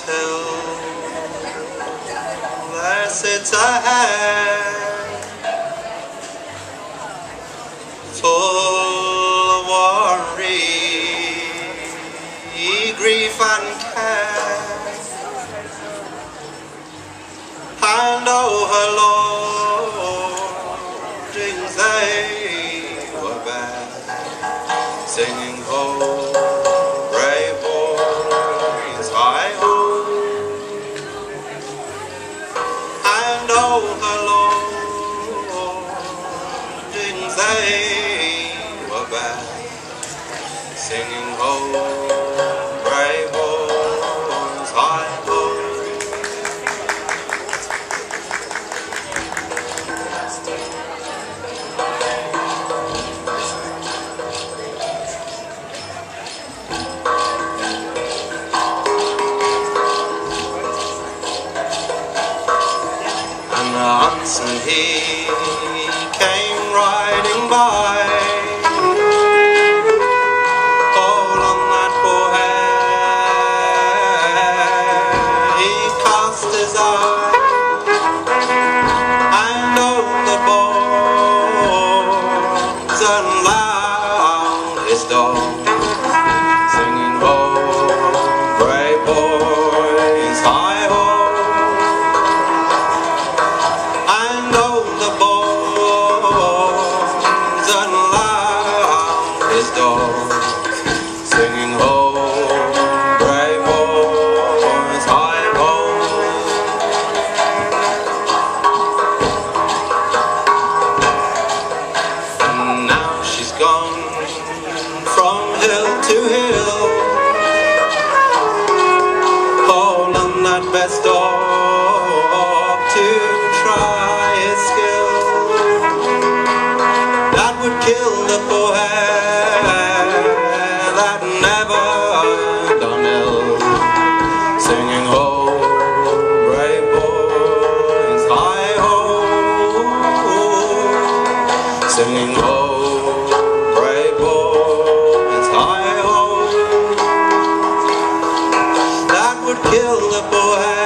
hill. There sits a head full of worry, grief and care, and oh her lordings they were bad, singing oh, ho. they were back singing ho, Hansen he came riding by Singing, home, brave boys, hi ho And now she's gone from hill to hill. That best dog would kill the poor